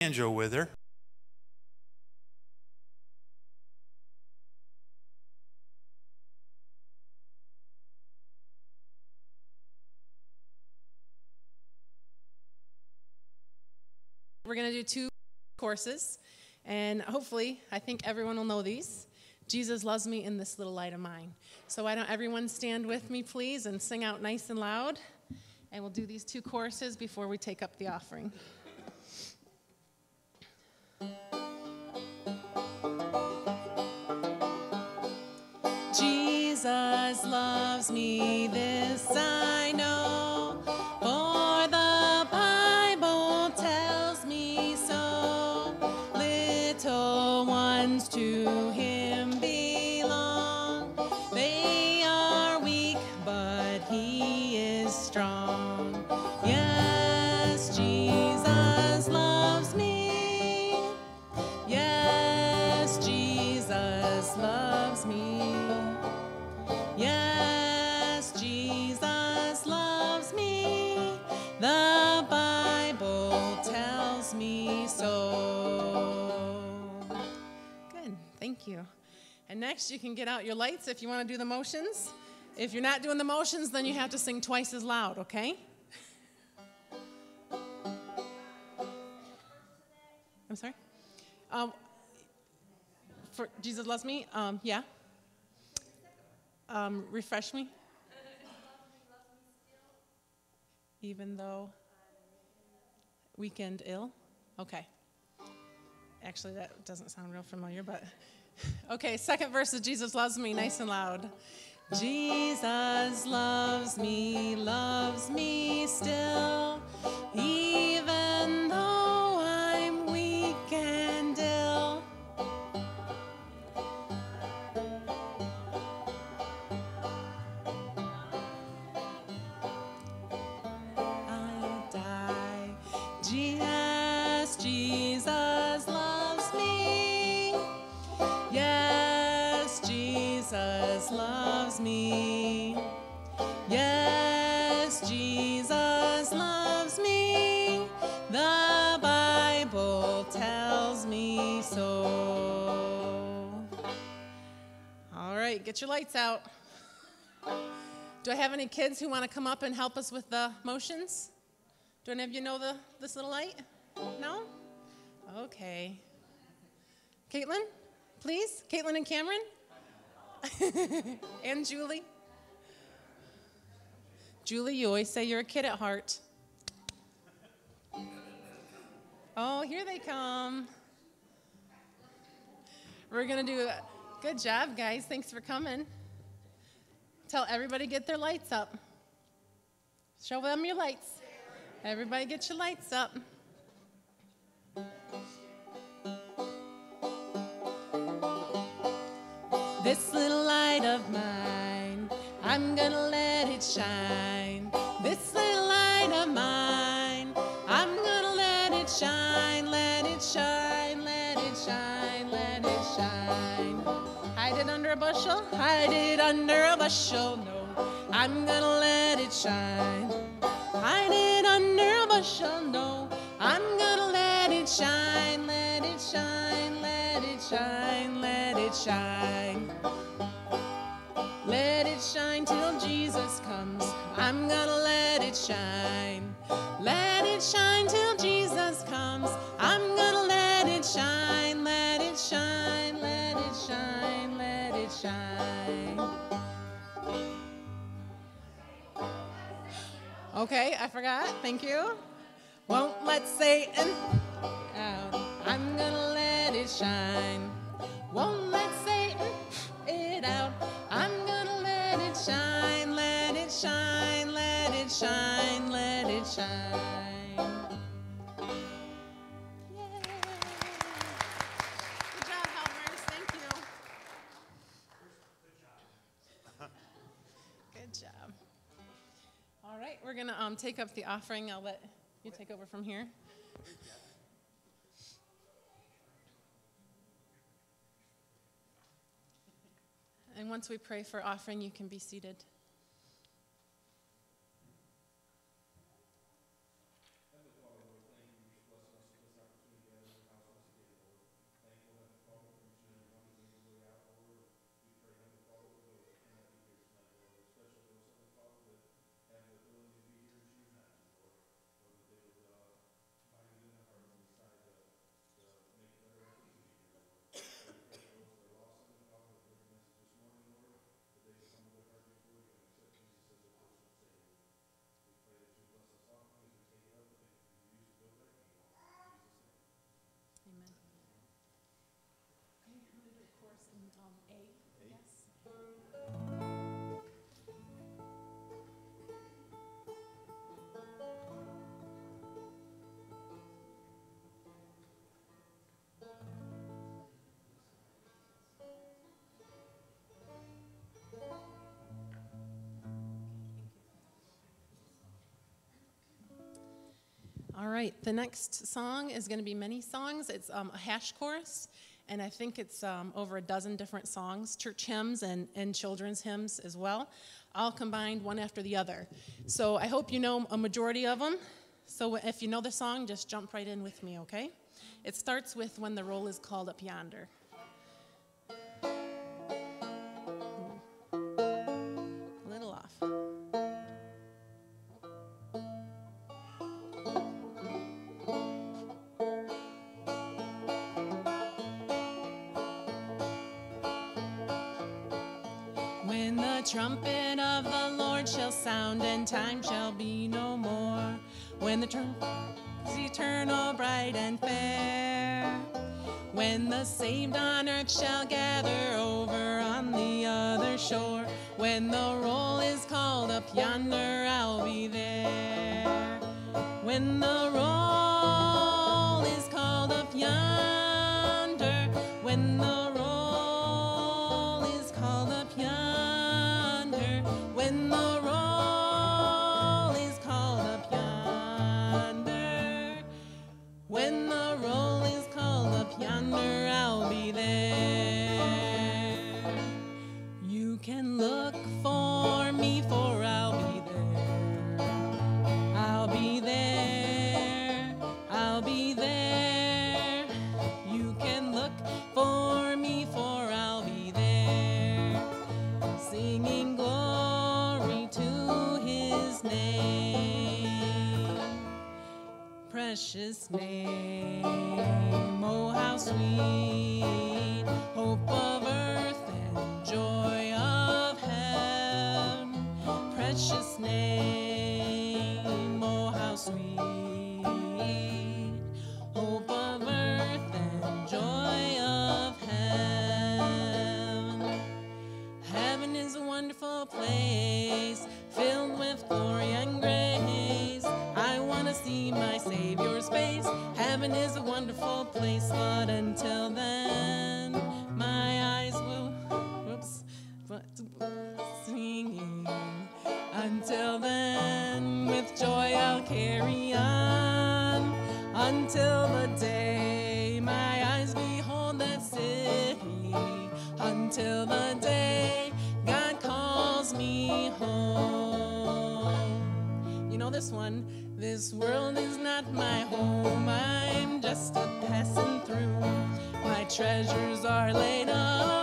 banjo with her. We're going to do two courses, and hopefully, I think everyone will know these. Jesus loves me in this little light of mine. So, why don't everyone stand with me, please, and sing out nice and loud? And we'll do these two courses before we take up the offering. Jesus loves me, this I next, you can get out your lights if you want to do the motions. If you're not doing the motions, then you have to sing twice as loud, okay? I'm sorry? Um, for Jesus loves me? Um, yeah. Um, refresh me. Even though weekend ill? Okay. Actually, that doesn't sound real familiar, but okay. Second verse is Jesus loves me, nice and loud. Jesus loves me, loves me still, your lights out. Do I have any kids who want to come up and help us with the motions? Do any of you know the, this little light? No? Okay. Caitlin, please? Caitlin and Cameron? and Julie? Julie, you always say you're a kid at heart. Oh, here they come. We're going to do a good job, guys. Thanks for coming. Tell everybody get their lights up. Show them your lights. Everybody get your lights up. This little light of mine, I'm gonna let it shine. This little light of mine, I'm gonna let it shine, let it shine, let it shine, Hide it under a bushel, hide it under a bushel, no, I'm gonna let it shine. Hide it under a bushel, no, I'm gonna let it shine, let it shine, let it shine, let it shine. Let it shine till Jesus comes. I'm gonna let it shine. Let it shine till Jesus comes. I'm gonna let it shine, shine. Okay, I forgot. Thank you. Won't let Satan out. I'm gonna let it shine. Won't We're gonna um, take up the offering. I'll let you take over from here. And once we pray for offering, you can be seated. All right, the next song is going to be many songs. It's um, a hash chorus, and I think it's um, over a dozen different songs, church hymns and, and children's hymns as well, all combined one after the other. So I hope you know a majority of them. So if you know the song, just jump right in with me, okay? It starts with When the Roll is Called Up Yonder. The saved on earth shall gather over on the other shore. When the roll is called up yonder, I'll be there. When the precious name. Oh, how sweet, hope of earth and joy of heaven. Precious name, oh, how sweet, hope of earth and joy of heaven. Heaven is a wonderful place my Savior's face. Heaven is a wonderful place, but until then, my eyes will, whoops, but singing. Until then, with joy I'll carry on. Until the day my eyes behold that city. Until the day God calls me home. You know this one? This world is not my home, I'm just a passing through. My treasures are laid up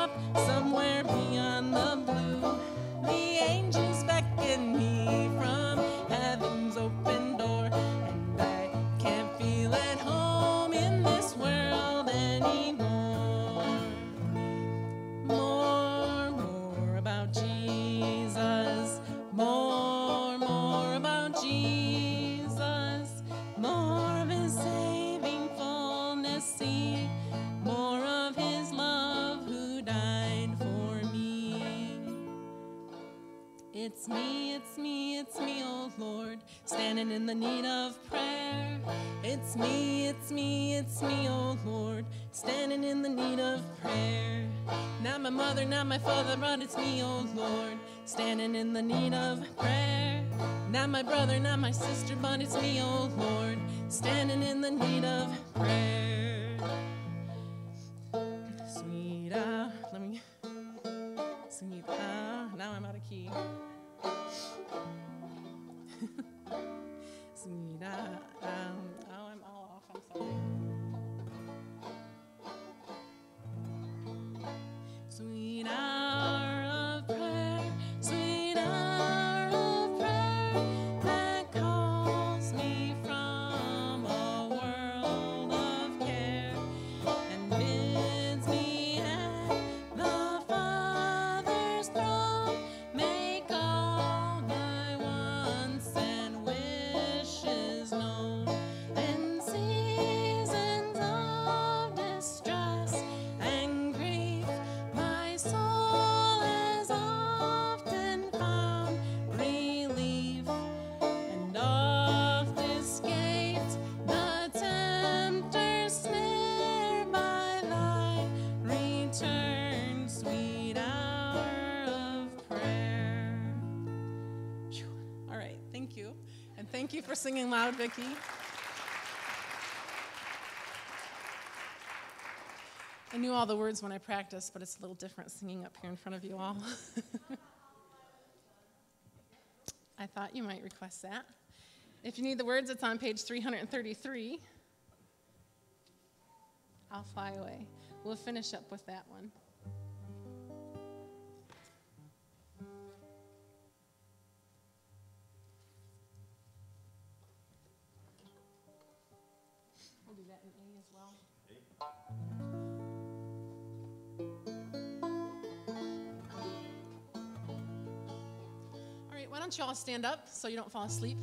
it's me, it's me, oh Lord, standing in the need of prayer. It's me, it's me, it's me, oh Lord, standing in the need of prayer. Not my mother, not my father, but it's me, oh Lord, standing in the need of prayer. Not my brother, not my sister, but it's me, oh Lord, standing in the need of prayer. Sweet, ah, let me, sweet, ah, now I'm out of key. Sweet, ah, um, singing loud, Vicki. I knew all the words when I practiced, but it's a little different singing up here in front of you all. I thought you might request that. If you need the words, it's on page 333. I'll fly away. We'll finish up with that one. Right, why don't you all stand up so you don't fall asleep?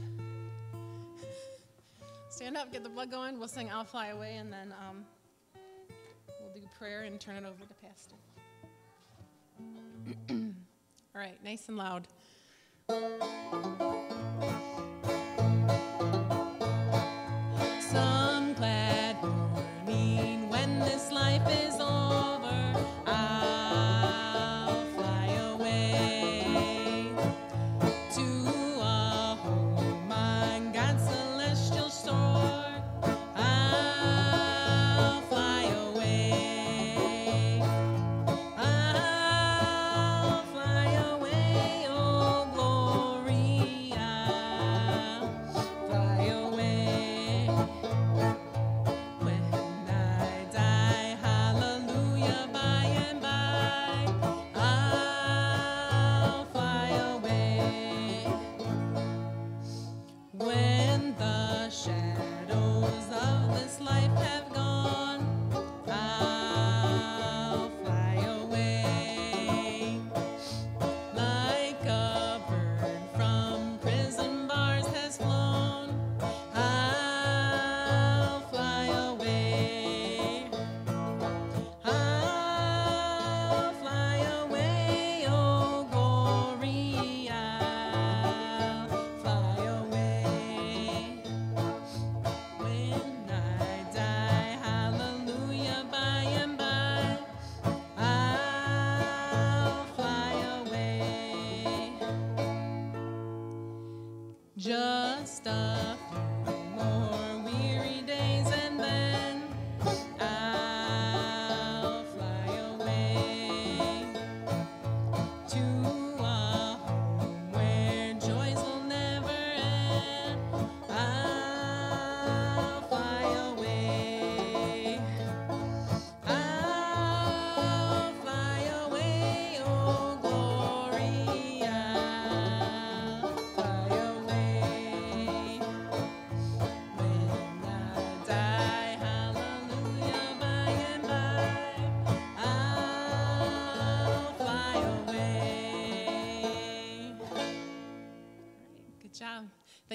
Stand up, get the blood going. We'll sing I'll Fly Away, and then um, we'll do prayer and turn it over to Pastor. All right, nice and loud.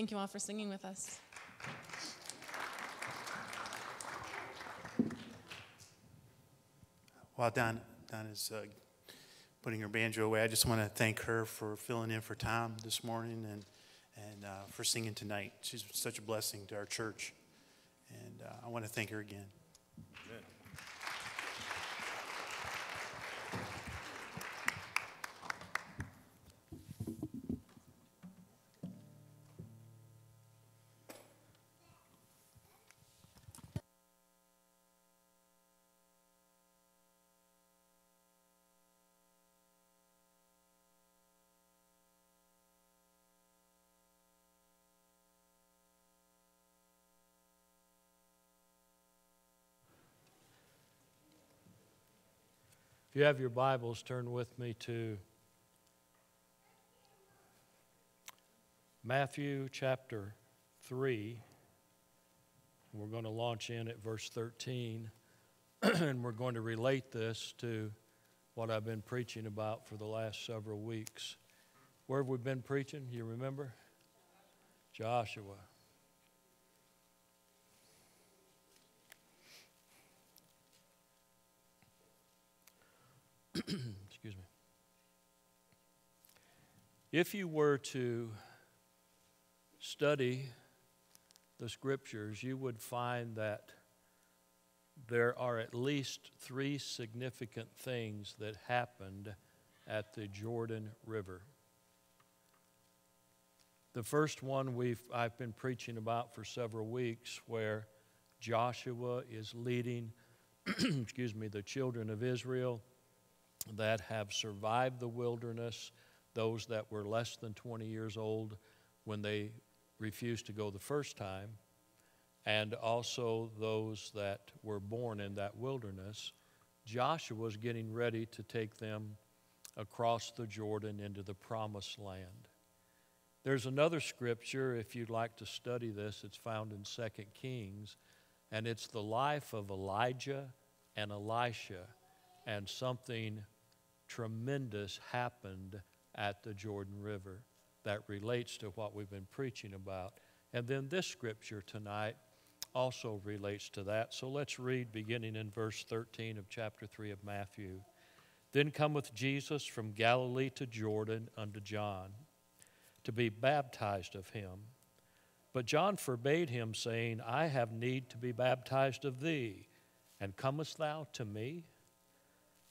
Thank you all for singing with us. While Dawn, Dawn is uh, putting her banjo away, I just want to thank her for filling in for Tom this morning and, and uh, for singing tonight. She's such a blessing to our church. And uh, I want to thank her again. If you have your Bibles, turn with me to Matthew chapter 3. We're going to launch in at verse 13, and we're going to relate this to what I've been preaching about for the last several weeks. Where have we been preaching? You remember? Joshua. Excuse me. If you were to study the scriptures, you would find that there are at least three significant things that happened at the Jordan River. The first one we've, I've been preaching about for several weeks, where Joshua is leading excuse me, the children of Israel that have survived the wilderness, those that were less than 20 years old when they refused to go the first time, and also those that were born in that wilderness, Joshua was getting ready to take them across the Jordan into the promised land. There's another scripture, if you'd like to study this, it's found in 2 Kings, and it's the life of Elijah and Elisha, and something tremendous happened at the Jordan River that relates to what we've been preaching about. And then this scripture tonight also relates to that. So let's read beginning in verse 13 of chapter 3 of Matthew. Then cometh Jesus from Galilee to Jordan unto John to be baptized of him. But John forbade him, saying, I have need to be baptized of thee, and comest thou to me?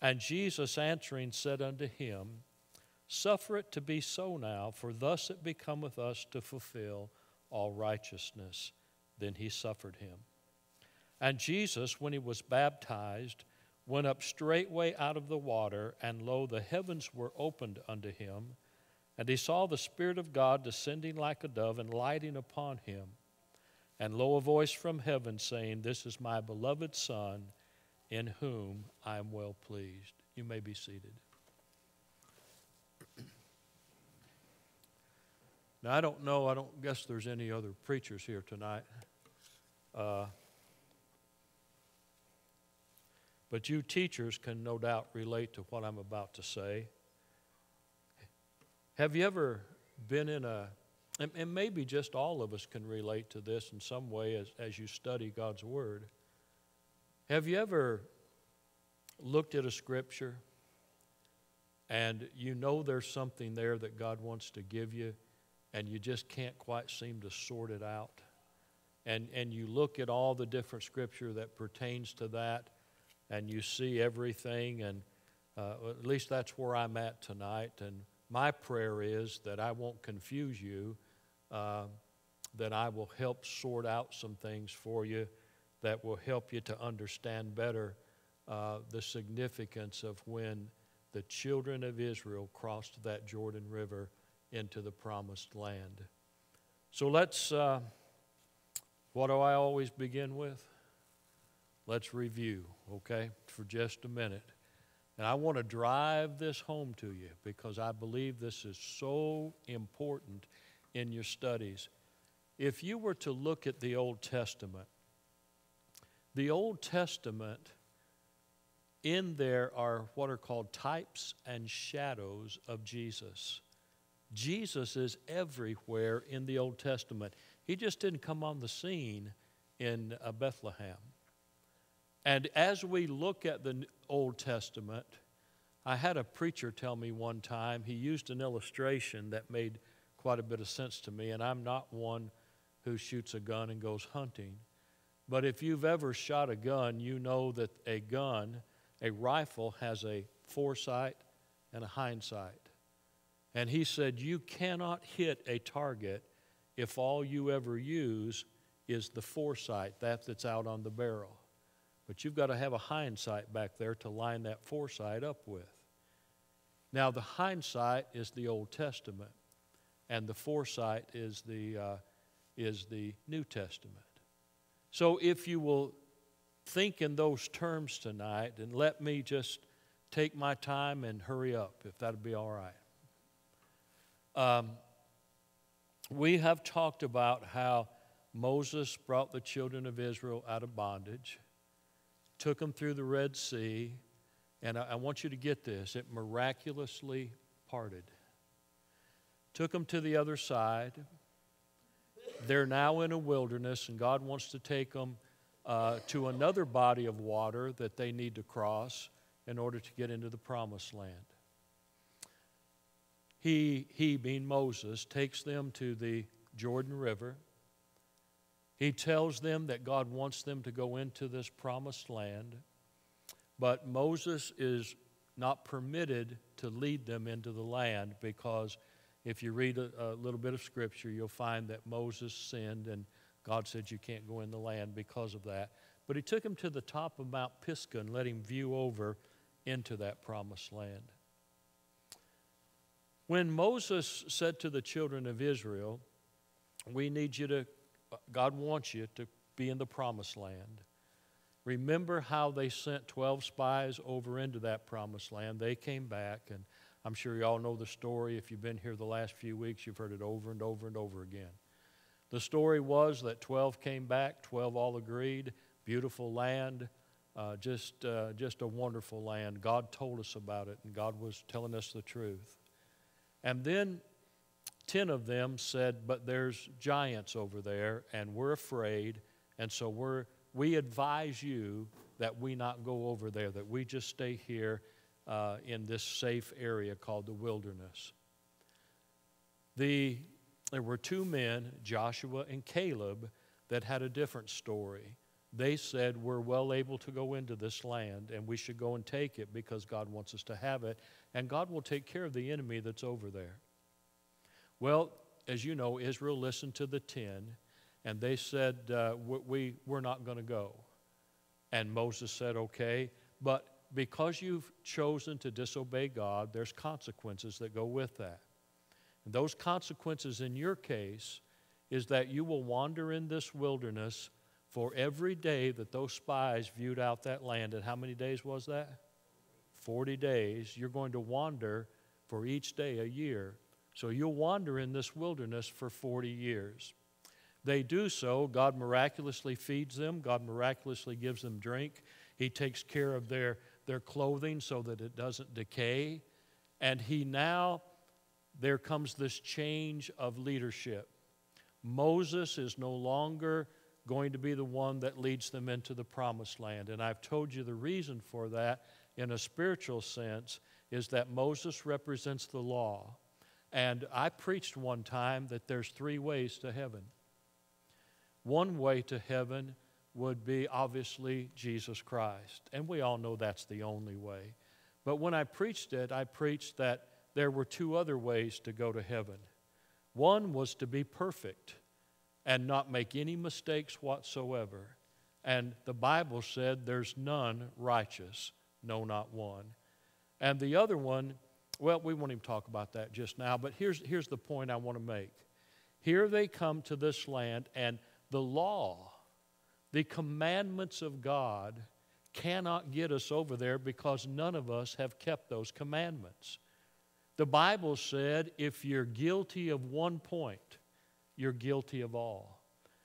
And Jesus answering said unto him, Suffer it to be so now, for thus it becometh us to fulfill all righteousness. Then he suffered him. And Jesus, when he was baptized, went up straightway out of the water, and lo, the heavens were opened unto him. And he saw the Spirit of God descending like a dove and lighting upon him. And lo, a voice from heaven saying, This is my beloved Son, in whom I am well pleased. You may be seated. Now, I don't know, I don't guess there's any other preachers here tonight. Uh, but you teachers can no doubt relate to what I'm about to say. Have you ever been in a, and, and maybe just all of us can relate to this in some way as, as you study God's Word. Have you ever looked at a scripture and you know there's something there that God wants to give you? and you just can't quite seem to sort it out. And, and you look at all the different scripture that pertains to that, and you see everything, and uh, at least that's where I'm at tonight. And my prayer is that I won't confuse you, uh, that I will help sort out some things for you that will help you to understand better uh, the significance of when the children of Israel crossed that Jordan River into the promised land. So let's, uh, what do I always begin with? Let's review, okay, for just a minute. And I want to drive this home to you because I believe this is so important in your studies. If you were to look at the Old Testament, the Old Testament, in there are what are called types and shadows of Jesus. Jesus is everywhere in the Old Testament. He just didn't come on the scene in uh, Bethlehem. And as we look at the Old Testament, I had a preacher tell me one time, he used an illustration that made quite a bit of sense to me, and I'm not one who shoots a gun and goes hunting. But if you've ever shot a gun, you know that a gun, a rifle, has a foresight and a hindsight. And he said, You cannot hit a target if all you ever use is the foresight, that that's out on the barrel. But you've got to have a hindsight back there to line that foresight up with. Now, the hindsight is the Old Testament, and the foresight is the, uh, is the New Testament. So, if you will think in those terms tonight, and let me just take my time and hurry up, if that'd be all right. Um, we have talked about how Moses brought the children of Israel out of bondage, took them through the Red Sea, and I, I want you to get this it miraculously parted. Took them to the other side. They're now in a wilderness, and God wants to take them uh, to another body of water that they need to cross in order to get into the promised land he, he being Moses, takes them to the Jordan River. He tells them that God wants them to go into this promised land, but Moses is not permitted to lead them into the land because if you read a, a, little bit of scripture, you'll find that Moses sinned and God said you can't go in the land because of that. but he took him to the top of Mount Pisgah and let him view over into that promised land. When Moses said to the children of Israel, We need you to, God wants you to be in the promised land. Remember how they sent 12 spies over into that promised land. They came back, and I'm sure you all know the story. If you've been here the last few weeks, you've heard it over and over and over again. The story was that 12 came back, 12 all agreed, beautiful land, uh, just, uh, just a wonderful land. God told us about it, and God was telling us the truth. And then 10 of them said, But there's giants over there, and we're afraid, and so we're, we advise you that we not go over there, that we just stay here uh, in this safe area called the wilderness. The, there were two men, Joshua and Caleb, that had a different story. They said, We're well able to go into this land, and we should go and take it because God wants us to have it, and God will take care of the enemy that's over there. Well, as you know, Israel listened to the ten, and they said, uh, we, We're not going to go. And Moses said, Okay, but because you've chosen to disobey God, there's consequences that go with that. And those consequences in your case is that you will wander in this wilderness for every day that those spies viewed out that land. And how many days was that? 40 days. You're going to wander for each day a year. So you'll wander in this wilderness for 40 years. They do so. God miraculously feeds them, God miraculously gives them drink. He takes care of their, their clothing so that it doesn't decay. And He now, there comes this change of leadership. Moses is no longer going to be the one that leads them into the promised land. And I've told you the reason for that in a spiritual sense is that Moses represents the law. And I preached one time that there's three ways to heaven. One way to heaven would be obviously Jesus Christ. And we all know that's the only way. But when I preached it, I preached that there were two other ways to go to heaven. One was to be perfect and not make any mistakes whatsoever. And the Bible said there's none righteous, no, not one. And the other one, well, we won't even talk about that just now, but here's, here's the point I want to make. Here they come to this land, and the law, the commandments of God, cannot get us over there because none of us have kept those commandments. The Bible said if you're guilty of one point, you're guilty of all.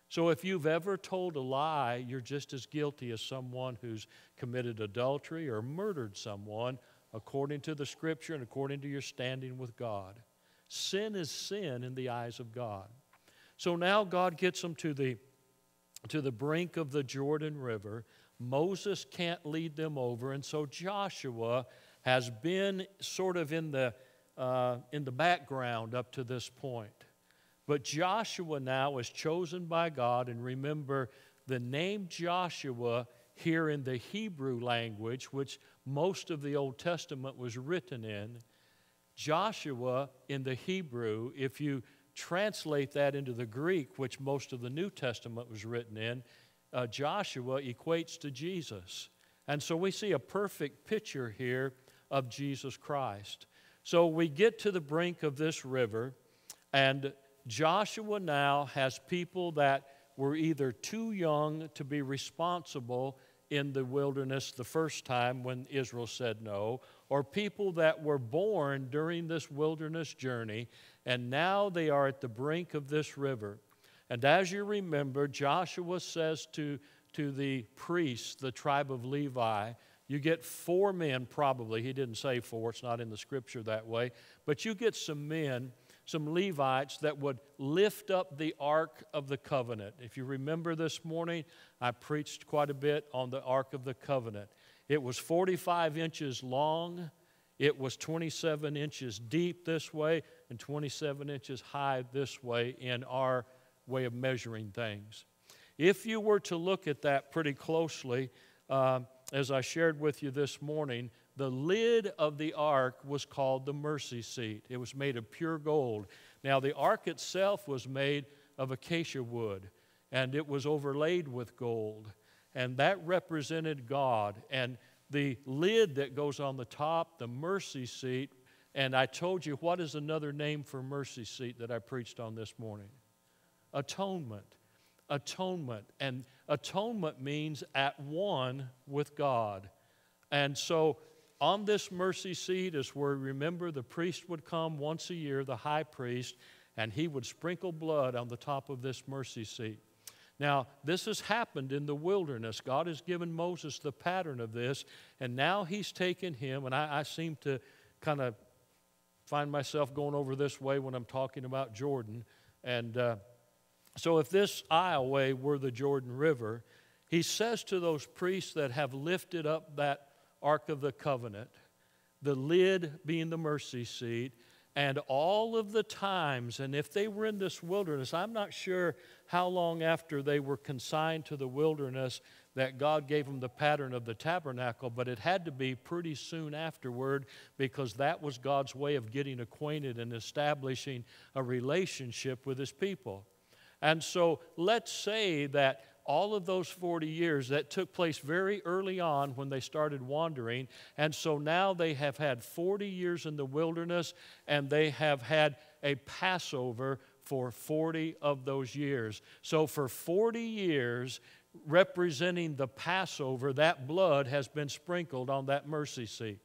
So if you've ever told a lie, you're just as guilty as someone who's committed adultery or murdered someone according to the scripture and according to your standing with God. Sin is sin in the eyes of God. So now God gets them to the, to the brink of the Jordan River. Moses can't lead them over, and so Joshua has been sort of in the, uh, in the background up to this point. But Joshua now is chosen by God, and remember the name Joshua here in the Hebrew language, which most of the Old Testament was written in. Joshua in the Hebrew, if you translate that into the Greek, which most of the New Testament was written in, uh, Joshua equates to Jesus. And so we see a perfect picture here of Jesus Christ. So we get to the brink of this river, and Joshua now has people that were either too young to be responsible in the wilderness the first time when Israel said no, or people that were born during this wilderness journey, and now they are at the brink of this river. And as you remember, Joshua says to, to the priests, the tribe of Levi, you get four men, probably. He didn't say four, it's not in the scripture that way. But you get some men some Levites that would lift up the Ark of the Covenant. If you remember this morning, I preached quite a bit on the Ark of the Covenant. It was 45 inches long, it was 27 inches deep this way, and 27 inches high this way in our way of measuring things. If you were to look at that pretty closely, uh, as I shared with you this morning, the lid of the ark was called the mercy seat. It was made of pure gold. Now, the ark itself was made of acacia wood, and it was overlaid with gold. And that represented God. And the lid that goes on the top, the mercy seat, and I told you what is another name for mercy seat that I preached on this morning? Atonement. Atonement. And atonement means at one with God. And so on this mercy seat is where, remember, the priest would come once a year, the high priest, and he would sprinkle blood on the top of this mercy seat. Now, this has happened in the wilderness. God has given Moses the pattern of this, and now he's taken him, and I, I seem to kind of find myself going over this way when I'm talking about Jordan. And uh, so, if this aisleway were the Jordan River, he says to those priests that have lifted up that Ark of the Covenant, the lid being the mercy seat, and all of the times, and if they were in this wilderness, I'm not sure how long after they were consigned to the wilderness that God gave them the pattern of the tabernacle, but it had to be pretty soon afterward because that was God's way of getting acquainted and establishing a relationship with His people. And so let's say that all of those 40 years that took place very early on when they started wandering. And so now they have had 40 years in the wilderness and they have had a Passover for 40 of those years. So for 40 years, representing the Passover, that blood has been sprinkled on that mercy seat.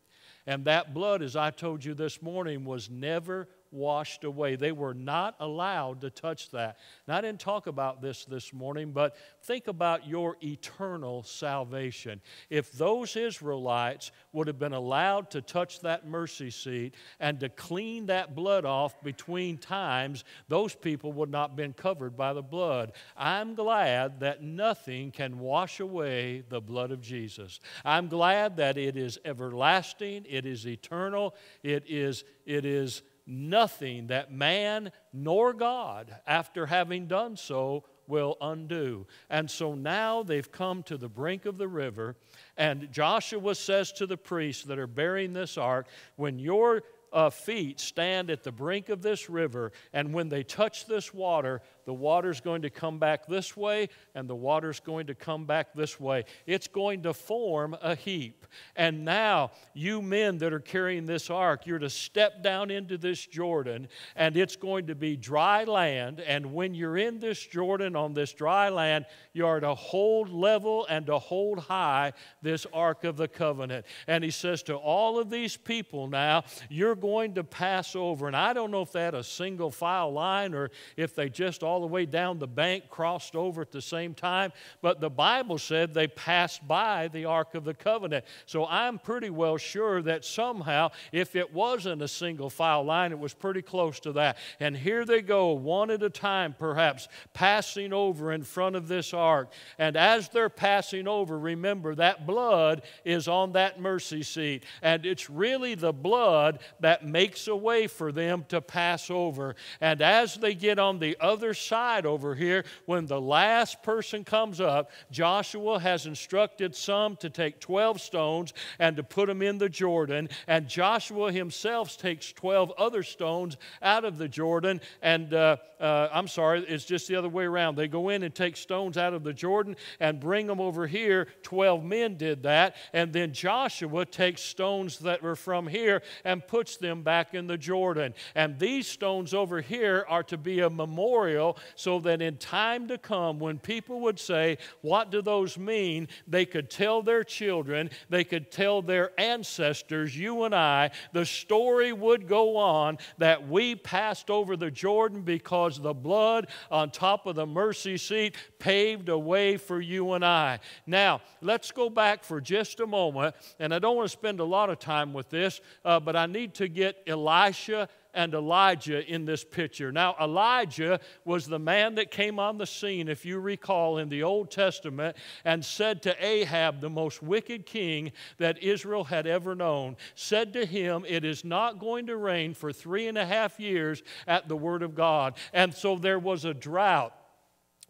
And that blood, as I told you this morning, was never washed away. They were not allowed to touch that. And I didn't talk about this this morning, but think about your eternal salvation. If those Israelites would have been allowed to touch that mercy seat and to clean that blood off between times, those people would not have been covered by the blood. I'm glad that nothing can wash away the blood of Jesus. I'm glad that it is everlasting, it is eternal, it is it is nothing that man nor God, after having done so, will undo. And so now they've come to the brink of the river, and Joshua says to the priests that are bearing this ark, When your uh, feet stand at the brink of this river, and when they touch this water, the water's going to come back this way and the water's going to come back this way. It's going to form a heap. And now, you men that are carrying this ark, you're to step down into this Jordan and it's going to be dry land. And when you're in this Jordan on this dry land, you are to hold level and to hold high this ark of the covenant. And he says to all of these people now, you're going to pass over. And I don't know if they had a single file line or if they just all all the way down the bank, crossed over at the same time. But the Bible said they passed by the Ark of the Covenant. So I'm pretty well sure that somehow, if it wasn't a single file line, it was pretty close to that. And here they go, one at a time, perhaps, passing over in front of this ark. And as they're passing over, remember that blood is on that mercy seat. And it's really the blood that makes a way for them to pass over. And as they get on the other side over here, when the last person comes up, Joshua has instructed some to take 12 stones and to put them in the Jordan. And Joshua himself takes 12 other stones out of the Jordan. And uh, uh, I'm sorry, it's just the other way around. They go in and take stones out of the Jordan and bring them over here. 12 men did that. And then Joshua takes stones that were from here and puts them back in the Jordan. And these stones over here are to be a memorial so that in time to come, when people would say, What do those mean? they could tell their children, they could tell their ancestors, you and I, the story would go on that we passed over the Jordan because the blood on top of the mercy seat paved a way for you and I. Now, let's go back for just a moment, and I don't want to spend a lot of time with this, uh, but I need to get Elisha and Elijah in this picture. Now, Elijah was the man that came on the scene, if you recall, in the Old Testament and said to Ahab, the most wicked king that Israel had ever known, said to him, It is not going to rain for three and a half years at the word of God. And so there was a drought.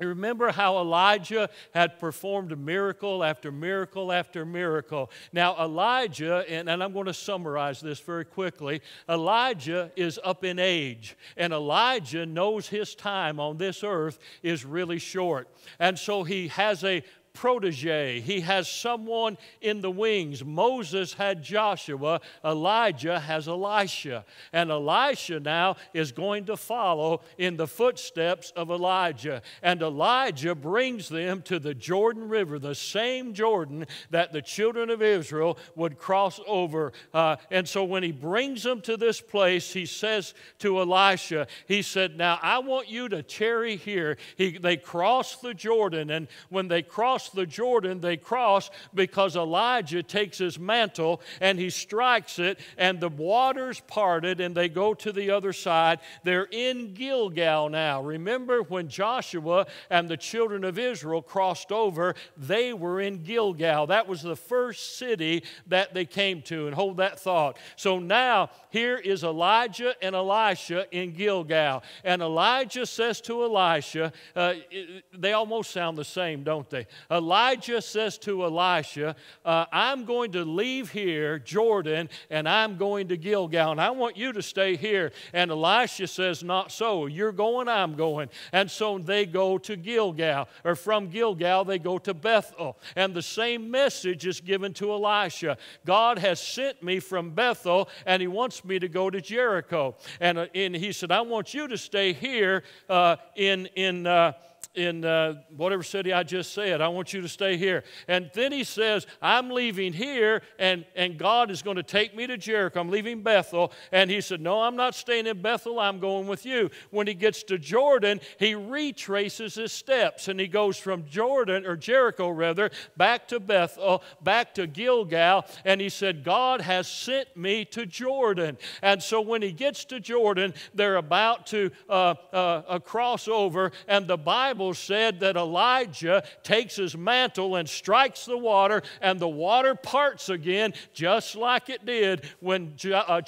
Remember how Elijah had performed a miracle after miracle after miracle. Now, Elijah, and, and, I'm going to summarize this very quickly Elijah is up in age, and Elijah knows his time on this earth is really short. And so he has a protege. He has someone in the wings. Moses had Joshua, Elijah has Elisha. And Elisha now is going to follow in the footsteps of Elijah. And Elijah brings them to the Jordan River, the same Jordan that the children of Israel would cross over. Uh, and so when he brings them to this place, he says to Elisha, he said, Now I want you to tarry here. He, they cross the Jordan, and when they cross the Jordan, they cross because Elijah takes his mantle and he strikes it, and the waters parted, and they go to the other side. They're in Gilgal now. Remember when Joshua and the children of Israel crossed over, they were in Gilgal. That was the first city that they came to. And hold that thought. So now, here is Elijah and Elisha in Gilgal. And Elijah says to Elisha, uh, they almost sound the same, don't they? Elijah says to Elisha, uh, I'm going to leave here, Jordan, and I'm going to Gilgal, and I want you to stay here. And Elisha says, Not so. You're going, I'm going. And so they go to Gilgal, or from Gilgal, they go to Bethel. And the same message is given to Elisha God has sent me from Bethel, and he wants me to go to Jericho. And, uh, and he said, I want you to stay here uh, in, in, uh, in uh, whatever city I just said. I want you to stay here. And then he says, I'm leaving here, and, and God is going to take me to Jericho. I'm leaving Bethel. And he said, No, I'm not staying in Bethel. I'm going with you. When he gets to Jordan, he retraces his steps and he goes from Jordan, or Jericho rather, back to Bethel, back to Gilgal. And he said, God has sent me to Jordan. And so when he gets to Jordan, they're about to uh, uh, cross over, and the Bible Bible said that Elijah takes his mantle and strikes the water, and the water parts again, just like it did when uh,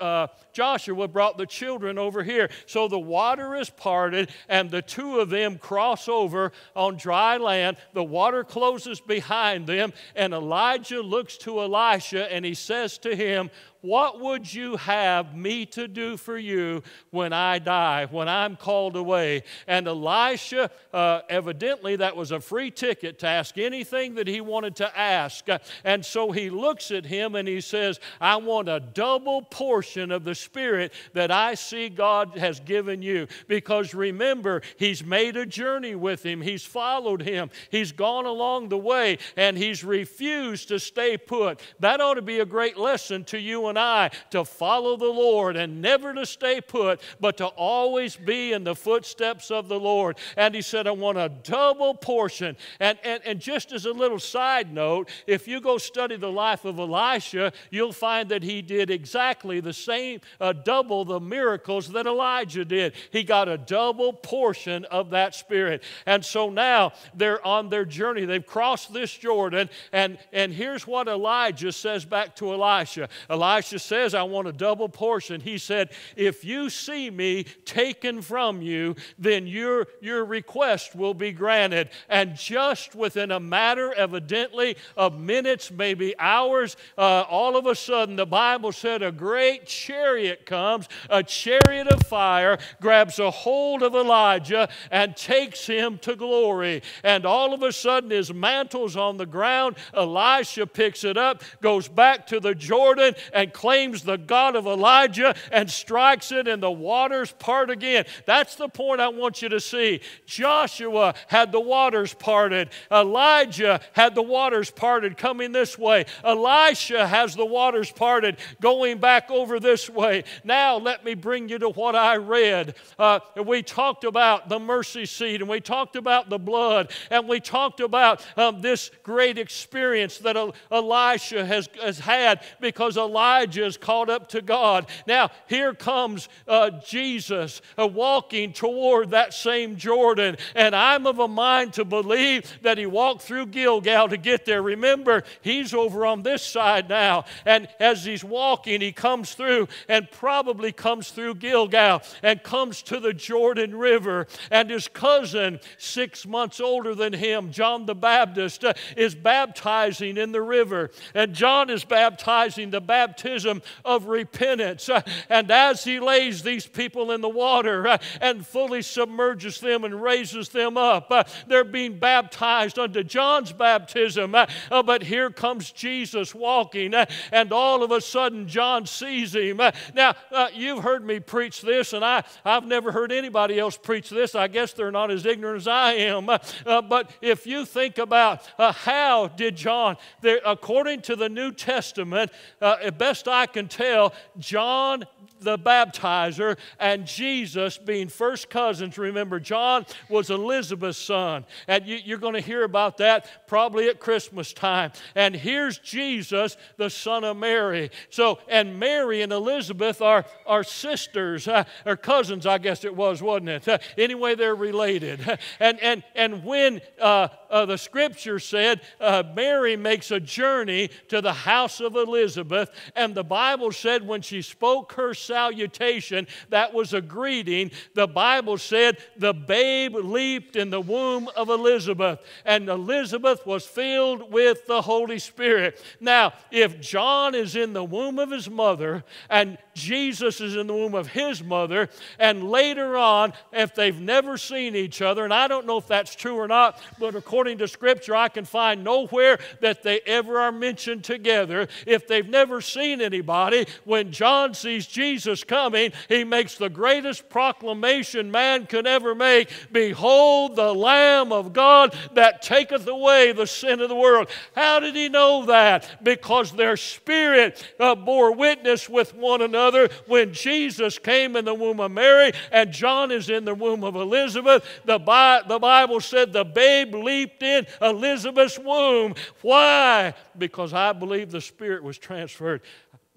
uh, Joshua brought the children over here. So the water is parted, and the two of them cross over on dry land. The water closes behind them, and Elijah looks to Elisha and he says to him, what would you have me to do for you when I die, when I'm called away? And Elisha, uh, evidently, that was a free ticket to ask anything that he wanted to ask. And so he looks at him and he says, I want a double portion of the Spirit that I see God has given you. Because remember, he's made a journey with him, he's followed him, he's gone along the way, and he's refused to stay put. That ought to be a great lesson to you and I to follow the Lord and never to stay put, but to always be in the footsteps of the Lord. And he said, I want a double portion. And, and, and just as a little side note, if you go study the life of Elisha, you'll find that he did exactly the same, uh, double the miracles that Elijah did. He got a double portion of that spirit. And so now they're on their journey. They've crossed this Jordan, and, and here's what Elijah says back to Elisha. Elijah Elisha says, I want a double portion. He said, If you see me taken from you, then your, your request will be granted. And just within a matter, evidently, of minutes, maybe hours, uh, all of a sudden, the Bible said a great chariot comes, a chariot of fire, grabs a hold of Elijah and takes him to glory. And all of a sudden, his mantle's on the ground. Elisha picks it up, goes back to the Jordan, and claims the God of Elijah and strikes it, and the waters part again. That's the point I want you to see. Joshua had the waters parted, Elijah had the waters parted coming this way, Elisha has the waters parted going back over this way. Now, let me bring you to what I read. Uh, we talked about the mercy seat, and we talked about the blood, and we talked about um, this great experience that Elisha has, has had because Elijah Elijah is caught up to God. Now, here comes uh, Jesus uh, walking toward that same Jordan, and I'm of a mind to believe that he walked through Gilgal to get there. Remember, he's over on this side now, and as he's walking, he comes through and probably comes through Gilgal and comes to the Jordan River, and his cousin, six months older than him, John the Baptist, uh, is baptizing in the river, and John is baptizing the baptism baptism of repentance. Uh, and as he lays these people in the water uh, and fully submerges them and raises them up, uh, they're being baptized unto John's baptism. But here comes Jesus walking, and all of a sudden John sees him. Now, you've heard me preach this, and I, I've never heard anybody else preach this. I guess they're not as ignorant as I am. But if you think about how did John, according to the New Testament, uh, best I can tell, John the baptizer and Jesus being first cousins. Remember, John was Elizabeth's son. And you, are going to hear about that probably at Christmas time. And here's Jesus, the son of Mary. So, and Mary and Elizabeth are, are sisters, uh, or cousins, I guess it was, wasn't it? Uh, anyway, they're related. And, and, and when uh, uh the scripture said uh, Mary makes a journey to the house of Elizabeth, and the Bible said when she spoke her salutation, that was a greeting. The Bible said the babe leaped in the womb of Elizabeth, and Elizabeth was filled with the Holy Spirit. Now, if John is in the womb of his mother, and Jesus is in the womb of his mother, and later on, if they've never seen each other, and I don't know if that's true or not, but according to Scripture, I can find nowhere that they ever are mentioned together. If they've never seen anybody, when John sees Jesus, coming, he makes the greatest proclamation man can ever make Behold, the Lamb of God that taketh away the sin of the world. How did he know that? Because their spirit uh, bore witness with one another when Jesus came in the womb of Mary and John is in the womb of Elizabeth. The, Bi- the Bible said the babe leaped in Elizabeth's womb. Why? Because I believe the spirit was transferred.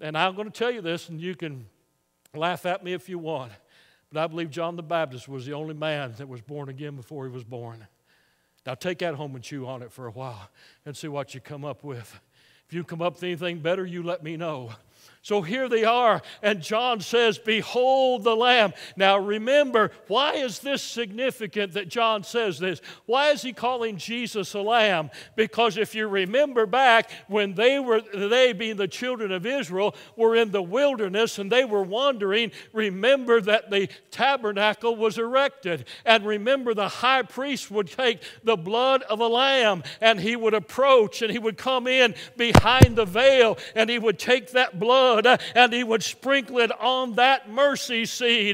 And I'm going to tell you this, and you can Laugh at me if you want, but I believe John the Baptist was the only man that was born again before he was born. Now take that home and chew on it for a while and see what you come up with. If you come up with anything better, you let me know. So here they are, and John says, Behold the Lamb. Now remember, why is this significant that John says this? Why is he calling Jesus a lamb? Because if you remember back when they were, they being the children of Israel, were in the wilderness and they were wandering, remember that the tabernacle was erected. And remember, the high priest would take the blood of a lamb and he would approach and he would come in behind the veil and he would take that blood blood and he would sprinkle it on that mercy.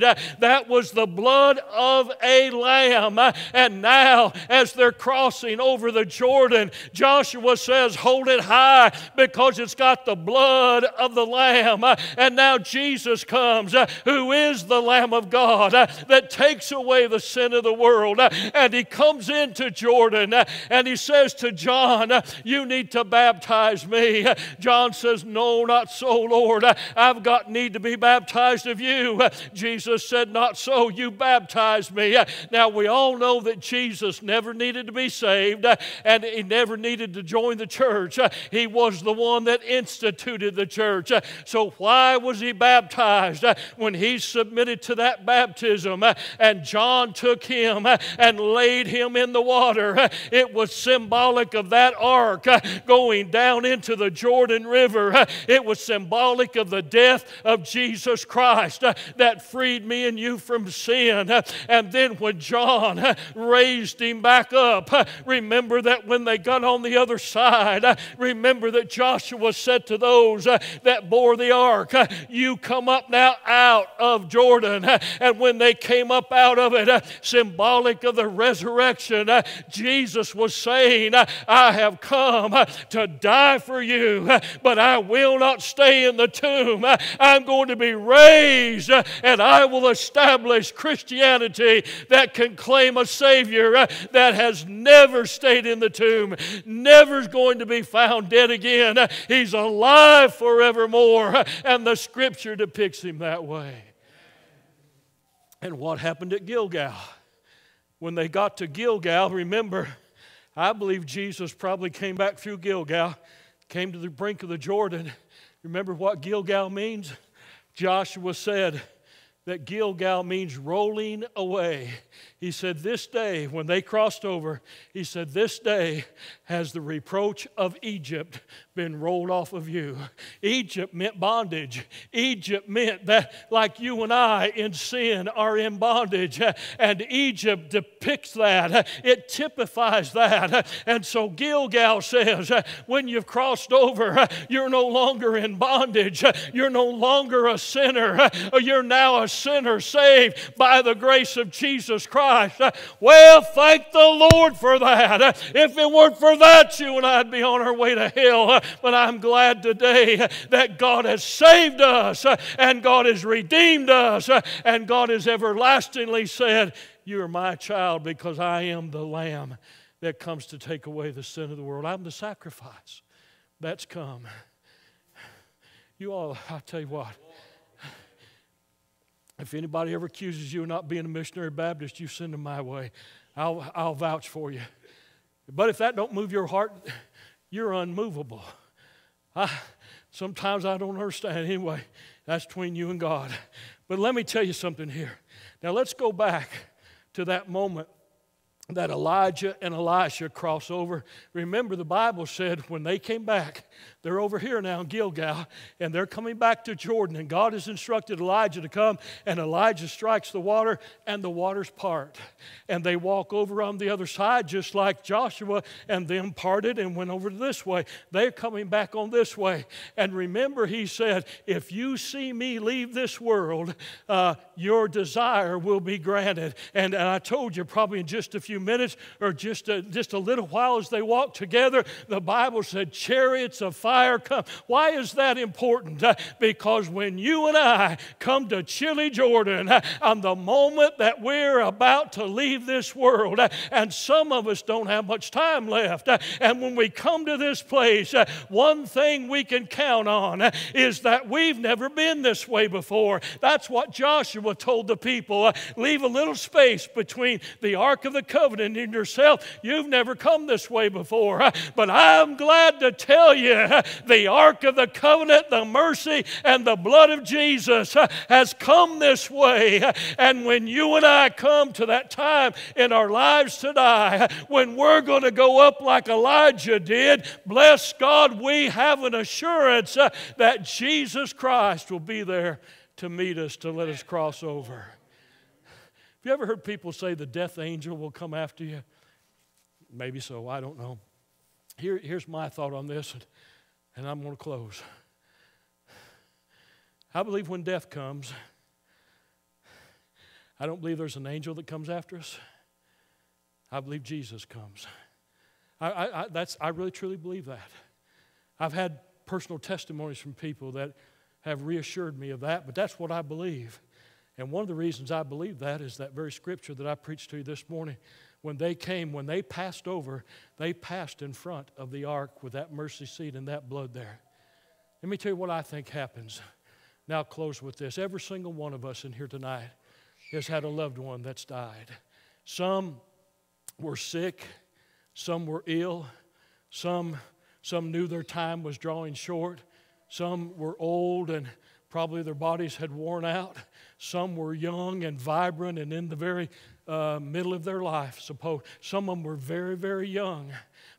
Uh, that was the blood of a lamb. And now, as they're crossing over the Jordan, Joshua says, Hold it high because it's got the blood of the lamb. And now Jesus comes, who is the Lamb of God that takes away the sin of the world. And he comes into Jordan and he says to John, You need to baptize me. John says, No, not so, Lord. Lord, I've got need to be baptized of you. Jesus said, Not so, you baptize me. Now, we all know that Jesus never needed to be saved and he never needed to join the church. He was the one that instituted the church. So, why was he baptized? When he submitted to that baptism and John took him and laid him in the water, it was symbolic of that ark going down into the Jordan River. It was symbolic symbolic of the death of Jesus Christ uh, that freed me and you from sin. Uh, and then when John uh, raised him back up, uh, remember that when they got on the other side, uh, remember that Joshua said to those uh, that bore the ark, You come up now out of Jordan. And when they came up out of it, symbolic of the resurrection, Jesus was saying, I have come to die for you, but I will not stay in tomb. I'm going to be raised uh, and I will establish Christianity that can claim a Savior uh, that has never stayed in the tomb, never going to be found dead again. Uh, he's alive forevermore, and the scripture depicts him that way. And what happened at Gilgal? When they got to Gilgal, remember, I believe Jesus probably came back through Gilgal, came to the brink of the Jordan Remember what Gilgal means? Joshua said that Gilgal means rolling away. He said, This day, when they crossed over, he said, This day has the reproach of Egypt been rolled off of you. Egypt meant bondage. Egypt meant that, like you and I in sin are in bondage. And Egypt depicts that, it typifies that. And so Gilgal says, when you've crossed over, you're no longer in bondage. You're no longer a sinner. You're now a sinner saved by the grace of Jesus Christ. Well, thank the Lord for that. If it weren't for that, you and I'd be on our way to hell. But I'm glad today that God has saved us and God has redeemed us and God has everlastingly said, You are my child because I am the Lamb that comes to take away the sin of the world. I'm the sacrifice that's come. You all, I'll tell you what, if anybody ever accuses you of not being a missionary Baptist, you send them my way. I'll, I'll vouch for you. But if that don't move your heart, you're unmovable. I, sometimes I don't understand. Anyway, that's between you and God. But let me tell you something here. Now let's go back to that moment that Elijah and Elisha cross over. Remember, the Bible said when they came back, they're over here now in Gilgal, and they're coming back to Jordan. And God has instructed Elijah to come, and Elijah strikes the water, and the waters part. And they walk over on the other side, just like Joshua and them parted and went over this way. They're coming back on this way. And remember, he said, If you see me leave this world, uh, your desire will be granted. And, and, I told you, probably in just a few minutes or just a, just a little while as they walked together, the Bible said, Chariots of fire come. Why is that important? Uh, because when you and I come to chilly Jordan, uh, on the moment that we're about to leave this world, uh, and some of us don't have much time left, and when we come to this place, one thing we can count on is that we've never been this way before. That's what Joshua told the people. Leave a little space between the Ark of the Covenant and yourself. You've never come this way before. But I'm glad to tell you the Ark of the Covenant, the mercy, and the blood of Jesus uh, has come this way. And when you and I come to that time in our lives to die, when we're going to go up like Elijah did, bless God, we have an assurance uh, that Jesus Christ will be there to meet us, to let us cross over. Have you ever heard people say the death angel will come after you? Maybe so, I don't know. Here, here's my thought on this and I'm going to close. I believe when death comes, I don't believe there's an angel that comes after us. I believe Jesus comes. I, I, I, that's, I really truly believe that. I've had personal testimonies from people that have reassured me of that, but that's what I believe. And one of the reasons I believe that is that very scripture that I preached to you this morning. When they came, when they passed over, they passed in front of the ark with that mercy seat and that blood there. Let me tell you what I think happens. Now, I'll close with this. Every single one of us in here tonight has had a loved one that's died. Some were sick, some were ill, some, some knew their time was drawing short, some were old and probably their bodies had worn out. Some were young and vibrant and in the very uh, middle of their life, suppose. Some of them were very, very young.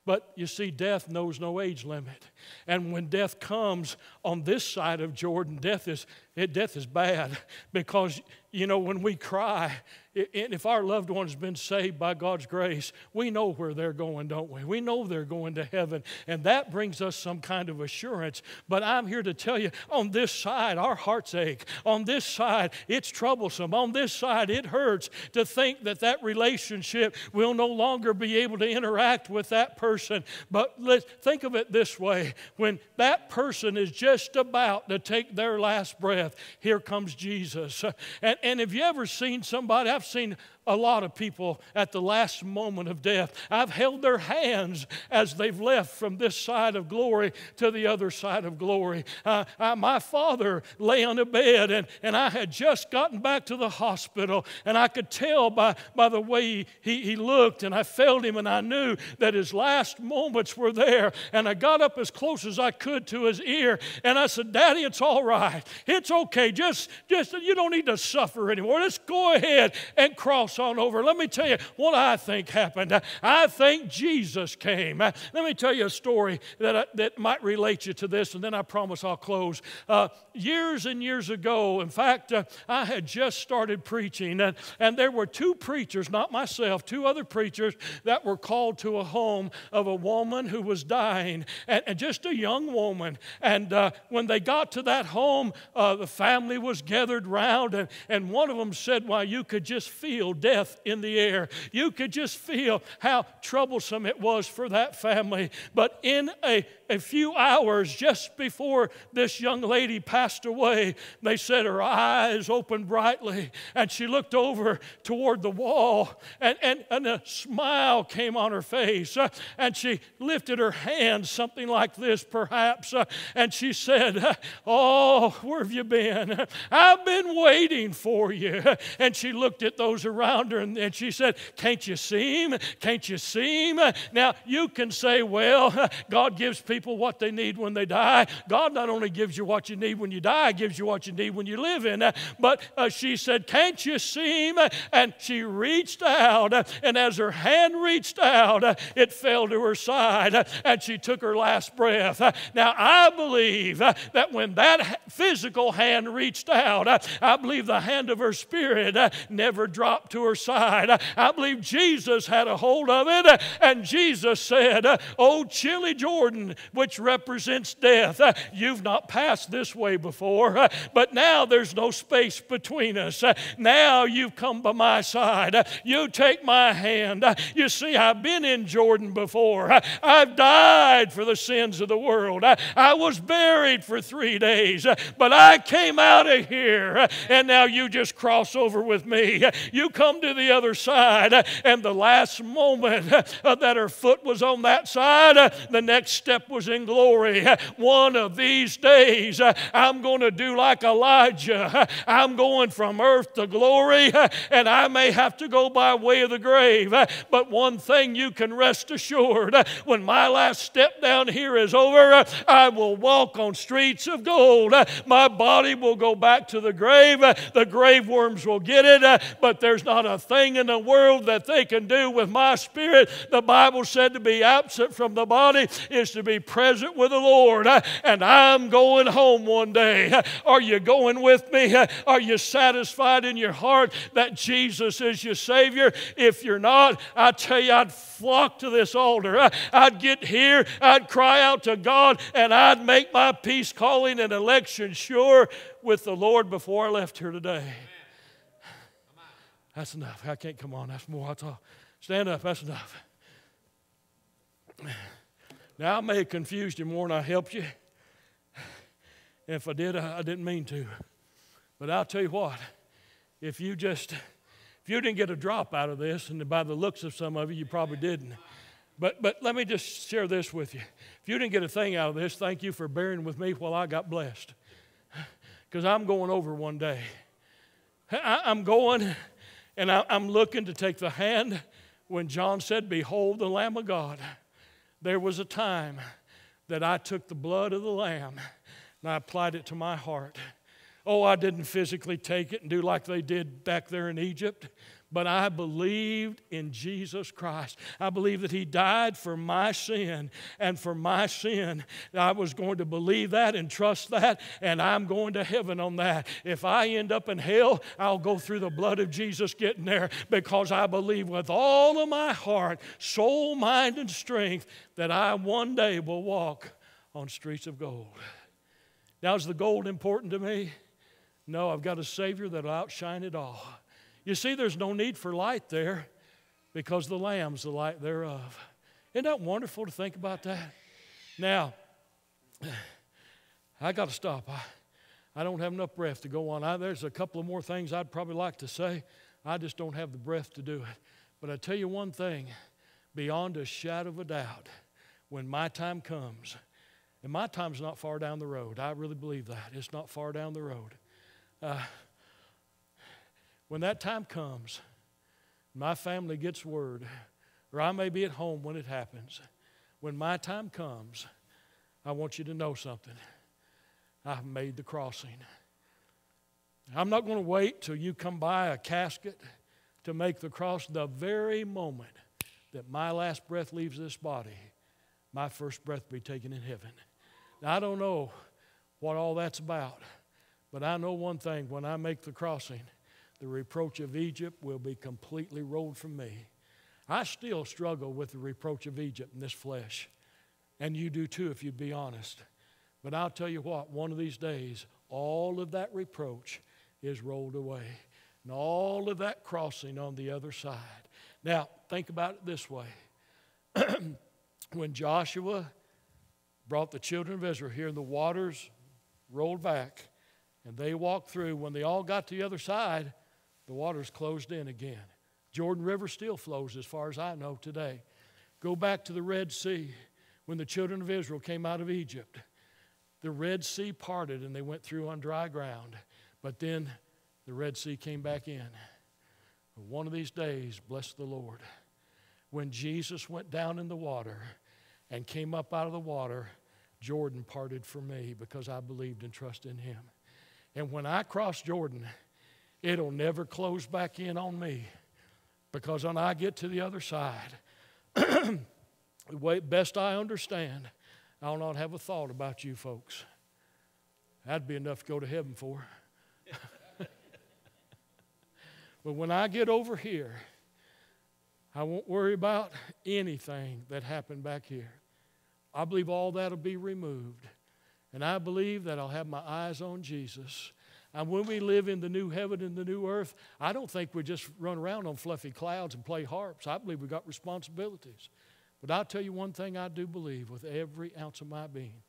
But you see, death knows no age limit. And when death comes on this side of Jordan, death is, it, death is bad because, you know, when we cry, if our loved one's been saved by God's grace, we know where they're going, don't we? We know they're going to heaven, and that brings us some kind of assurance. But I'm here to tell you on this side, our hearts ache. On this side, it's troublesome. On this side, it hurts to think that that relationship will no longer be able to interact with that person. But let's think of it this way when that person is just about to take their last breath, here comes Jesus. And, and have you ever seen somebody? I've seen a lot of people at the last moment of death. I've held their hands as they've left from this side of glory to the other side of glory. Uh, I, my father lay on a bed, and, and I had just gotten back to the hospital, and I could tell by, by the way he, he looked, and I felt him, and I knew that his last moments were there. And I got up as close as I could to his ear, and I said, Daddy, it's all right. It's okay. Just, just you don't need to suffer anymore. Let's go ahead and cross on over. Let me tell you what I think happened. I think Jesus came. Let me tell you a story that, that might relate you to this, and then I promise I'll close. Uh, years and years ago, in fact, uh, I had just started preaching, and, and there were two preachers, not myself, two other preachers that were called to a home of a woman who was dying, and, and just a young woman. And uh, when they got to that home, uh, the family was gathered round, and, and one of them said, Why, you could just feel death in the air. You could just feel how troublesome it was for that family. But in a a few hours just before this young lady passed away, they said her eyes opened brightly and she looked over toward the wall and, and, and a smile came on her face. Uh, and she lifted her hand, something like this perhaps, uh, and she said, Oh, where have you been? I've been waiting for you. And she looked at those around her and, and she said, Can't you see him? Can't you see him? Now, you can say, Well, God gives people people what they need when they die. God not only gives you what you need when you die, gives you what you need when you live in. Uh, but uh, she said, Can't you see him? And she reached out, uh, and as her hand reached out, uh, it fell to her side, and she took her last breath. Now, I believe that when that physical hand reached out, I believe the hand of her spirit never dropped to her side. I believe Jesus had a hold of it, and Jesus said, Oh, Chilly Jordan, which represents death. Uh, you've not passed this way before, uh, but now there's no space between us. Uh, now you've come by my side. Uh, you take my hand. Uh, you see, I've been in Jordan before. Uh, I've died for the sins of the world. I was buried for three days, but I came out of here, and now you just cross over with me. You come to the other side, and the last moment that her foot was on that side, the next step was was in glory. One of these days, I'm going to do like Elijah. I'm going from earth to glory, and I may have to go by way of the grave. But one thing you can rest assured when my last step down here is over, I will walk on streets of gold. My body will go back to the grave. The grave worms will get it, but there's not a thing in the world that they can do with my spirit. The Bible said to be absent from the body is to be present with the Lord, uh, and I'm going home one day. Are you going with me? Are you satisfied in your heart that Jesus is your Savior? If you're not, I tell you, I'd flock to this altar. Uh, I'd get here, I'd cry out to God, and I'd make my peace calling and election sure with the Lord before I left here today. That's enough. I can't come on. That's more. That's talk. Stand up. That's enough. Now, I may have confused you more than I helped you. If I did, I didn't mean to. But I'll tell you what, if you just, if you didn't get a drop out of this, and by the looks of some of you, you probably didn't. But, but let me just share this with you. If you didn't get a thing out of this, thank you for bearing with me while I got blessed. Because I'm going over one day. I, am going and I, I'm looking to take the hand when John said, Behold the Lamb of God there was a time that I took the blood of the Lamb and I applied it to my heart. Oh, I didn't physically take it and do like they did back there in Egypt, but I believed in Jesus Christ. I believe that He died for my sin, and for my sin, I was going to believe that and trust that, and I'm going to heaven on that. If I end up in hell, I'll go through the blood of Jesus getting there because I believe with all of my heart, soul, mind, and strength that I one day will walk on streets of gold. Now, is the gold important to me? No, I've got a Savior that'll outshine it all. You see, there's no need for light there because the Lamb's the light thereof. Isn't that wonderful to think about that? Now, I got to stop. I, I don't have enough breath to go on. I, there's a couple of more things I'd probably like to say. I just don't have the breath to do it. But I tell you one thing beyond a shadow of a doubt, when my time comes, and my time's not far down the road, I really believe that. It's not far down the road. Uh, when that time comes, my family gets word, or I may be at home when it happens. When my time comes, I want you to know something. I've made the crossing. I'm not going to wait till you come by a casket to make the cross the very moment that my last breath leaves this body, my first breath be taken in heaven. Now, I don't know what all that's about, but I know one thing when I make the crossing, the reproach of Egypt will be completely rolled from me. I still struggle with the reproach of Egypt in this flesh, and you do too if you'd be honest. But I'll tell you what, one of these days, all of that reproach is rolled away, and all of that crossing on the other side. Now, think about it this way when Joshua brought the children of Israel here, and the waters rolled back, and they walked through, when they all got to the other side, the waters closed in again. Jordan River still flows, as far as I know today. Go back to the Red Sea when the children of Israel came out of Egypt. The Red Sea parted and they went through on dry ground. But then the Red Sea came back in. One of these days, bless the Lord, when Jesus went down in the water and came up out of the water, Jordan parted for me because I believed and trusted in him. And when I crossed Jordan, it'll never close back in on me because when I get to the other side, the way best I understand, I'll not have a thought about you folks. That'd be enough to go to heaven for. but when I get over here, I won't worry about anything that happened back here. I believe all that'll be removed. And I believe that I'll have my eyes on Jesus. And when we live in the new heaven and the new earth, I don't think we just run around on fluffy clouds and play harps. I believe we've got responsibilities. But I'll tell you one thing I do believe with every ounce of my being.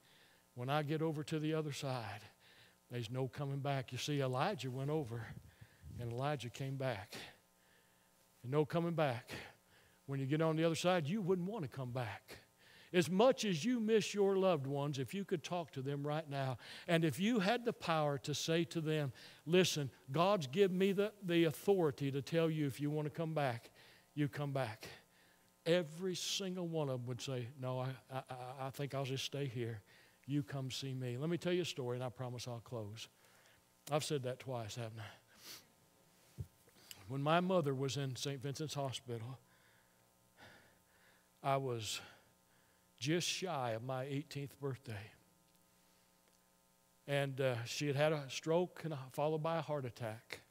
When I get over to the other side, there's no coming back. You see, Elijah went over and Elijah came back. And no coming back. When you get on the other side, you wouldn't want to come back. As much as you miss your loved ones, if you could talk to them right now, and if you had the power to say to them, Listen, God's given me the, the authority to tell you if you want to come back, you come back. Every single one of them would say, No, I, I, I think I'll just stay here. You come see me. Let me tell you a story, and I promise I'll close. I've said that twice, haven't I? When my mother was in St. Vincent's Hospital, I was just shy of my 18th birthday. And uh, she had had a stroke and followed by a heart attack.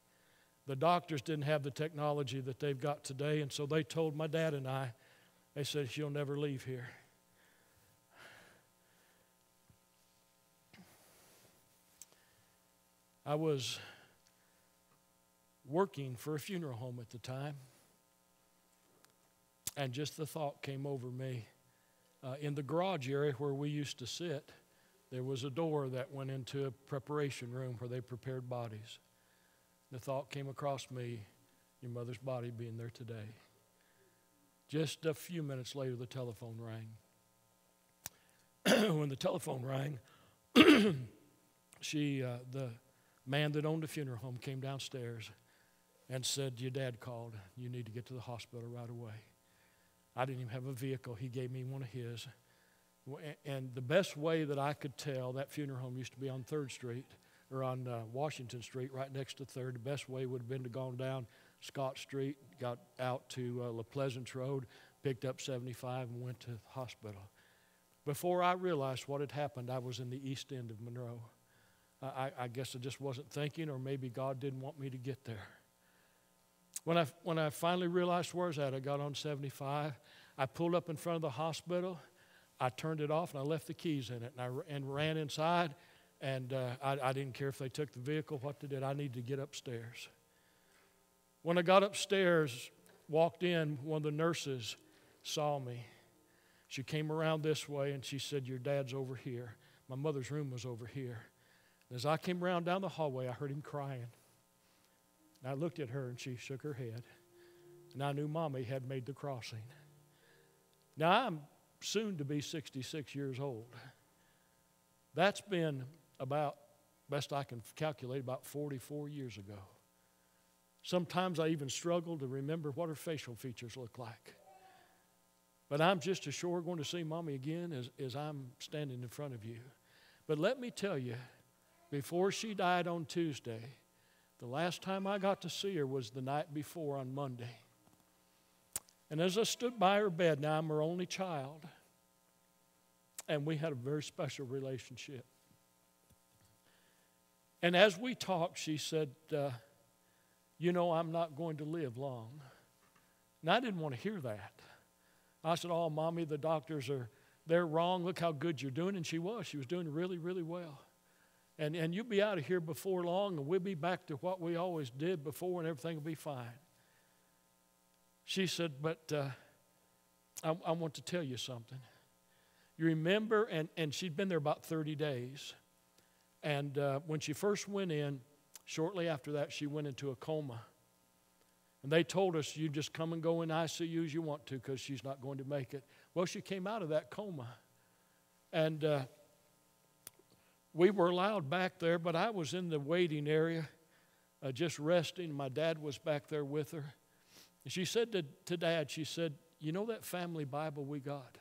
The doctors didn't have the technology that they've got today, and so they told my dad and I, they said, she'll never leave here. I was working for a funeral home at the time, and just the thought came over me uh, in the garage area where we used to sit, there was a door that went into a preparation room where they prepared bodies. The thought came across me your mother's body being there today. Just a few minutes later, the telephone rang. when the telephone rang, she, uh, the man that owned the funeral home, came downstairs and said, Your dad called. You need to get to the hospital right away. I didn't even have a vehicle. He gave me one of his. And the best way that I could tell, that funeral home used to be on 3rd Street or on uh, Washington Street, right next to 3rd. The best way would have been to go down Scott Street, got out to uh, LaPlaisance Road, picked up 75, and went to the hospital. Before I realized what had happened, I was in the east end of Monroe. I, I guess I just wasn't thinking, or maybe God didn't want me to get there. When I, when I finally realized where I was at, I got on 75. I pulled up in front of the hospital. I turned it off and I left the keys in it and, I, and ran inside. And uh, I, I didn't care if they took the vehicle, what they did. I needed to get upstairs. When I got upstairs, walked in, one of the nurses saw me. She came around this way and she said, Your dad's over here. My mother's room was over here. And as I came around down the hallway, I heard him crying. And I looked at her and she shook her head. And I knew mommy had made the crossing. Now I'm soon to be 66 years old. That's been about, best I can calculate, about 44 years ago. Sometimes I even struggle to remember what her facial features look like. But I'm just as sure going to see mommy again as, as I'm standing in front of you. But let me tell you, before she died on Tuesday, The last time I got to see her was the night before on Monday. And as I stood by her bed, now I'm her only child, and we had a very special relationship. And as we talked, she said, uh, You know, I'm not going to live long. And I didn't want to hear that. I said, Oh, mommy, the doctors are, they're wrong. Look how good you're doing. And she was. She was doing really, really well. And, and you'll be out of here before long, and we'll be back to what we always did before, and everything will be fine. She said, But uh, I, I want to tell you something. You remember, and, and she'd been there about 30 days. And uh, when she first went in, shortly after that, she went into a coma. And they told us, you just come and go in ICU as you want to because she's not going to make it. Well, she came out of that coma. And uh, we were allowed back there, but I was in the waiting area uh, just resting. My dad was back there with her. And she said to, to dad, she said, You know that family Bible we got?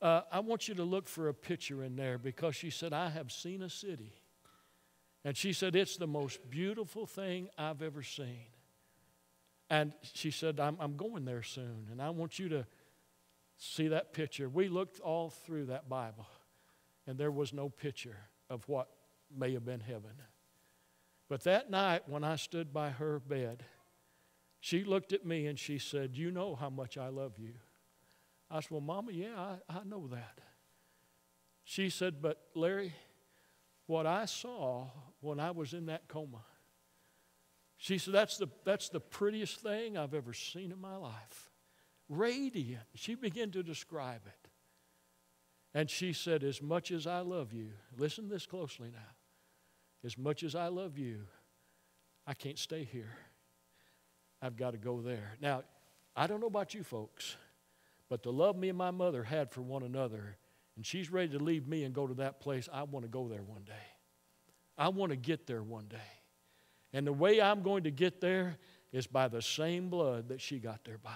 Uh, I want you to look for a picture in there because she said, I have seen a city. And she said, It's the most beautiful thing I've ever seen. And she said, I'm, I'm going there soon, and I want you to see that picture. We looked all through that Bible, and there was no picture of what may have been heaven. But that night, when I stood by her bed, she looked at me and she said, You know how much I love you. I said, Well, Mama, yeah, I, I know that. She said, But Larry, what I saw when I was in that coma, she said, That's the, that's the prettiest thing I've ever seen in my life. Radiant. She began to describe it. And she said, As much as I love you, listen this closely now. As much as I love you, I can't stay here. I've got to go there. Now, I don't know about you folks, but the love me and my mother had for one another, and she's ready to leave me and go to that place, I want to go there one day. I want to get there one day. And the way I'm going to get there is by the same blood that she got there by.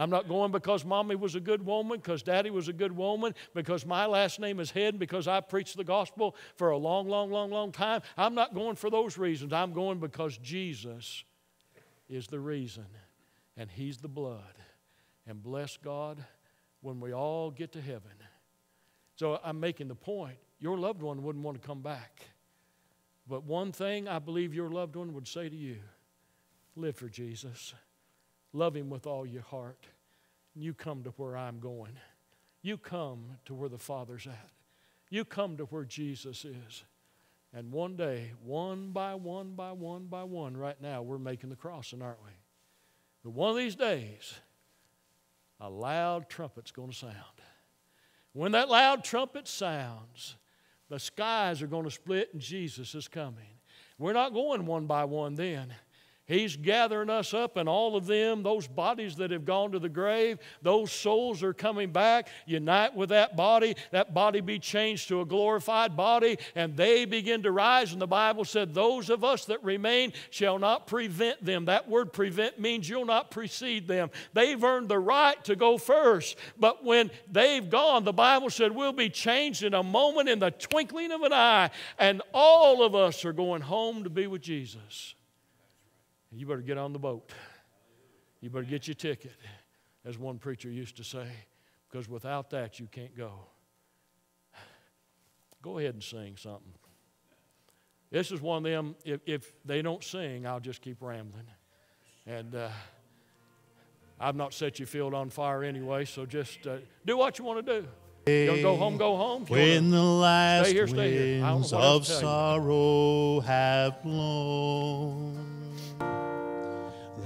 I'm not going because mommy was a good woman, because daddy was a good woman, because my last name is Head, because I preached the gospel for a long, long, long, long time. I'm not going for those reasons. I'm going because Jesus is the reason, and He's the blood. And bless God when we all get to heaven. So I'm making the point your loved one wouldn't want to come back. But one thing I believe your loved one would say to you live for Jesus, love Him with all your heart. You come to where I'm going. You come to where the Father's at. You come to where Jesus is. And one day, one by one by one by one, right now, we're making the crossing, aren't we? But one of these days, a loud trumpet's going to sound. When that loud trumpet sounds, the skies are going to split and Jesus is coming. We're not going one by one then. He's gathering us up, and all of them, those bodies that have gone to the grave, those souls are coming back, unite with that body. That body be changed to a glorified body, and they begin to rise. And the Bible said, Those of us that remain shall not prevent them. That word prevent means you'll not precede them. They've earned the right to go first. But when they've gone, the Bible said, We'll be changed in a moment, in the twinkling of an eye, and all of us are going home to be with Jesus. You better get on the boat. You better get your ticket, as one preacher used to say, because without that, you can't go. Go ahead and sing something. This is one of them, if, if they don't sing, I'll just keep rambling. And uh, I've not set your field on fire anyway, so just uh, do what you want to do. You go home, go home. When the last Stay here, stay here. I don't know winds of sorrow have blown,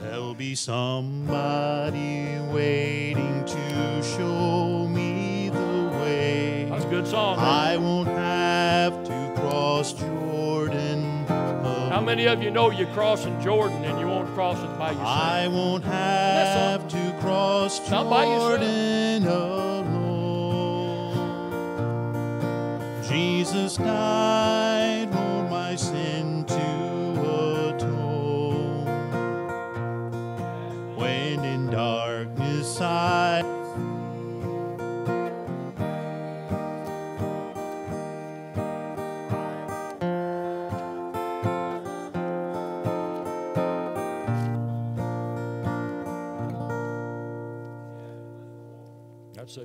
there'll be somebody waiting to show me the way. That's a good song. huh? I won't have to cross Jordan. How many of you know you're crossing Jordan and you won't cross it by yourself? I won't have to cross Not by yourself. Jordan alone. Jesus died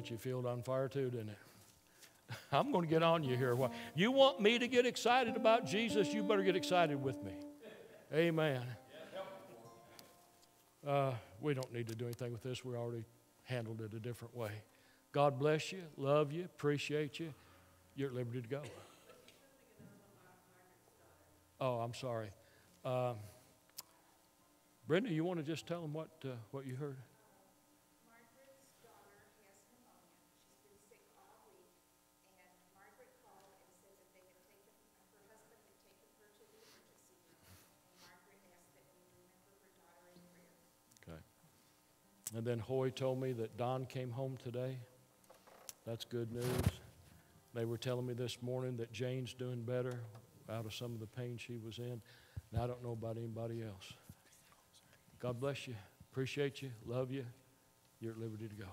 set your field on fire too, didn't it? I'm going to get on you here. You want me to get excited about Jesus? You better get excited with me. Amen. Uh, we don't need to do anything with this. We already handled it a different way. God bless you, love you, appreciate you. You're at liberty to go. Oh, I'm sorry. Um, Brenda, you want to just tell them what, uh, what you heard? Margaret's daughter has pneumonia. She's been sick all week. And Margaret called and said that they had taken, her husband had taken her to the emergency room. And Margaret asked that we remember her daughter in prayer. Okay. And then Hoy told me that Don came home today. That's good news. They were telling me this morning that Jane's doing better out of some of the pain she was in. And I don't know about anybody else. God bless you. Appreciate you. Love you. You're at liberty to go.